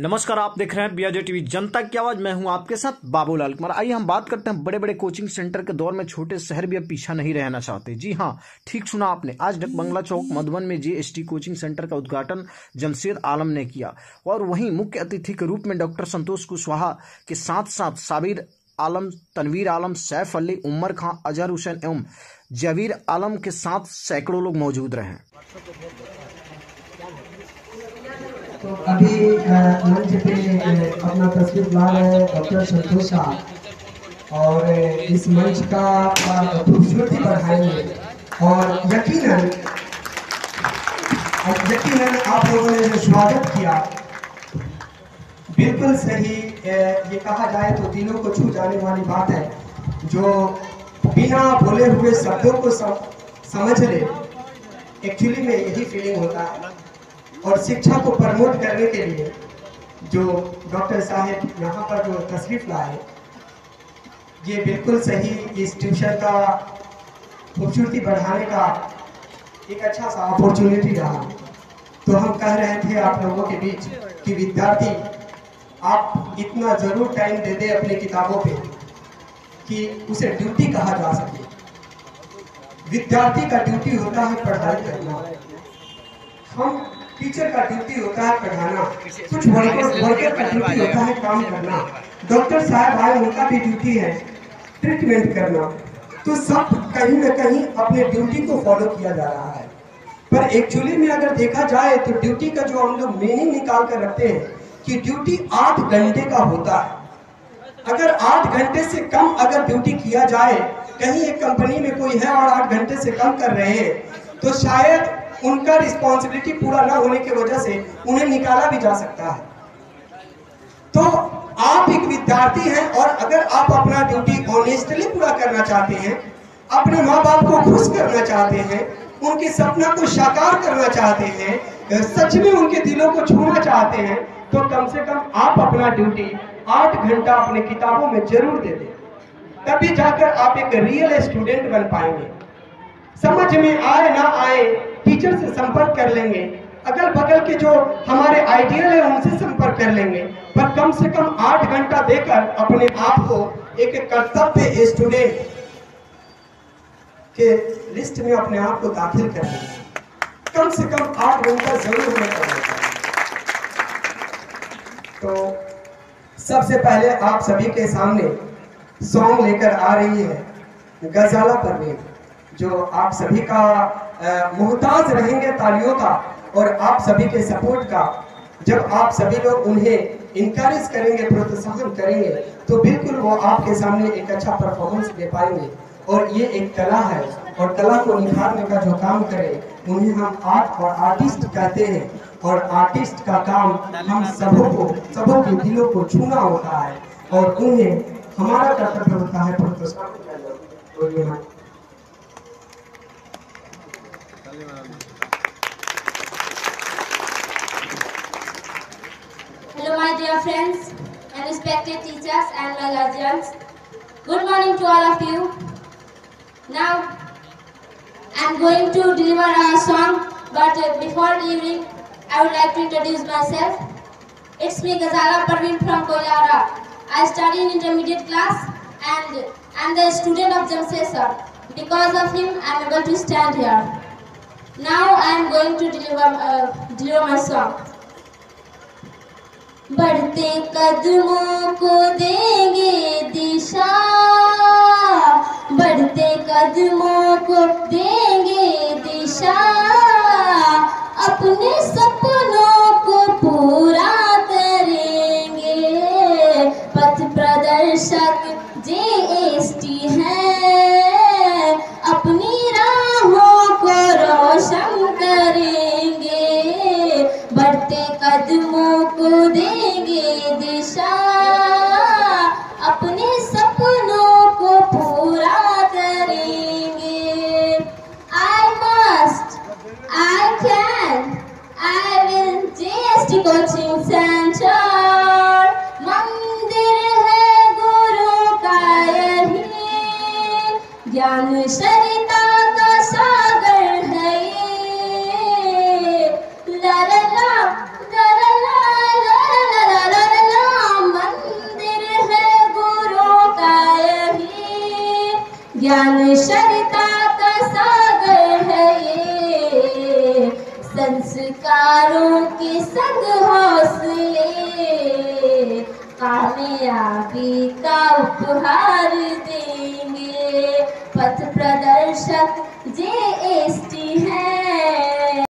नमस्कार, आप देख रहे हैं बियाजे टीवी जनता की आवाज़। मैं हूँ आपके साथ बाबूलाल कुमार। आइए, हम बात करते हैं बड़े बड़े कोचिंग सेंटर के दौर में छोटे शहर भी अब पीछा नहीं रहना चाहते। जी हाँ, ठीक सुना आपने। आज बंगला चौक, मधुबन में जीएसटी कोचिंग सेंटर का उद्घाटन जमशेद आलम ने किया। और वहीं मुख्य अतिथि के रूप में डॉक्टर संतोष कुशवाहा के साथ साथ साबिर आलम, तनवीर आलम, सैफ अली, उमर खां, अजहर हुसैन एवं जवीर आलम के साथ सैकड़ों लोग मौजूद रहे अभी मंच पे अपना तस्वीर ला रहे हैं डॉक्टर और इस मंच का खूबसूरती बढ़ाएँगे। और यकीनन यकीनन आप लोगों ने जो स्वागत किया, बिल्कुल सही ये कहा जाए तो दिलों को छू जाने वाली बात है, जो बिना बोले हुए शब्दों को समझ ले एक्चुअली में यही फीलिंग होता है। और शिक्षा को प्रमोट करने के लिए जो डॉक्टर साहब यहाँ पर जो तशरीफ़ लाए, ये बिल्कुल सही इस ट्यूशन का खूबसूरती बढ़ाने का एक अच्छा सा अपॉर्चुनिटी रहा। तो हम कह रहे थे आप लोगों के बीच कि विद्यार्थी, आप इतना ज़रूर टाइम दे दे अपनी किताबों पे कि उसे ड्यूटी कहा जा सके। विद्यार्थी का ड्यूटी होता है पढ़ाई करना। हम टीचर का ड्यूटी होता है पढ़ाना। कुछ वर्कर वर्कर का ड्यूटी होता है काम करना। डॉक्टर साहब आए उनका भी ड्यूटी है। ट्रीटमेंट करना। तो सब कहीं ना कहीं अपने ड्यूटी को फॉलो किया जा रहा है। पर एक्चुअली में अगर देखा जाए तो ड्यूटी का जो हम लोग मीनिंग निकाल कर रखते हैं कि ड्यूटी आठ घंटे का होता है। अगर आठ घंटे से कम अगर ड्यूटी किया जाए कहीं एक कंपनी में कोई है और आठ घंटे से कम कर रहे हैं तो शायद उनका रिस्पॉन्सिबिलिटी पूरा ना होने की वजह से उन्हें निकाला भी जा सकता है। तो आप एक विद्यार्थी हैं और अगर आप अपना ड्यूटी ऑनेस्टली पूरा करना चाहते हैं, अपने माँ बाप को खुश करना चाहते हैं, उनके सपना को साकार करना चाहते हैं, सच में उनके दिलों को छूना चाहते हैं तो कम से कम आप अपना ड्यूटी आठ घंटा अपने किताबों में ज़रूर दे दें। तभी जाकर आप एक रियल स्टूडेंट बन पाएँगे। समझ में आए ना आए टीचर से संपर्क कर लेंगे। अगल बगल के जो हमारे आइडियल है, उनसे संपर्क कर लेंगे। पर कम से कम आठ घंटा देकर अपने आप को एक कर्तव्य स्टूडेंट के लिस्ट में अपने आप को दाखिल कर लेंगे। कम से कम आठ घंटा ज़रूर हमें करना तो सबसे पहले आप सभी के सामने सॉन्ग लेकर आ रही है, गजाला परवीन। जो आप सभी का मोहताज रहेंगे तालियों का और आप सभी के सपोर्ट का। जब आप सभी लोग उन्हें इनकरेज करेंगे, प्रोत्साहन करेंगे तो बिल्कुल वो आपके सामने एक अच्छा परफॉर्मेंस दे पाएँगे। और ये एक कला है और कला को निखारने का जो काम करे, उन्हें हम आर्ट और आर्टिस्ट कहते हैं। और आर्टिस्ट का काम हम सबों को, सबों के दिलों को छूना होता है और उन्हें हमारा कर्तव्य होता है प्रोत्साहन करना। Friends and respected teachers and my guardians. Good morning to all of you. Now I'm going to deliver a song but uh, before delivering I would like to introduce myself. It's me Gazala Parveen from Koilara. I study in intermediate class and I'm the student of Jamsesar. Because of him I'm able to stand here. Now I am going to deliver, uh, deliver my song. बढ़ते कदमों को देंगे दिशा। बढ़ते कदमों को देंगे ज्ञान शरिता का सागर है ये। संस्कारों के संग हौसले। कामयाबी का उपहार देंगे। पथ प्रदर्शक जे एस टी है।